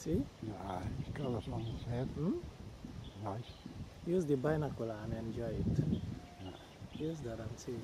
See? Yeah, it's colors on his head. Hmm? Nice. Use the binocular and enjoy it. Yeah. Use that and see.